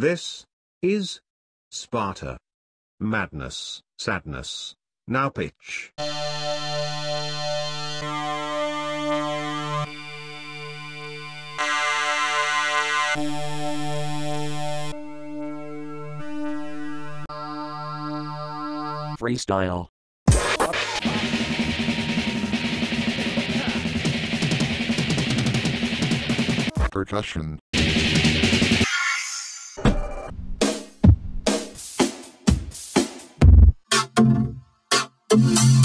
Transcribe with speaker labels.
Speaker 1: This is Sparta. Madness, sadness. Now pitch.
Speaker 2: Freestyle.
Speaker 3: Percussion.
Speaker 4: Thank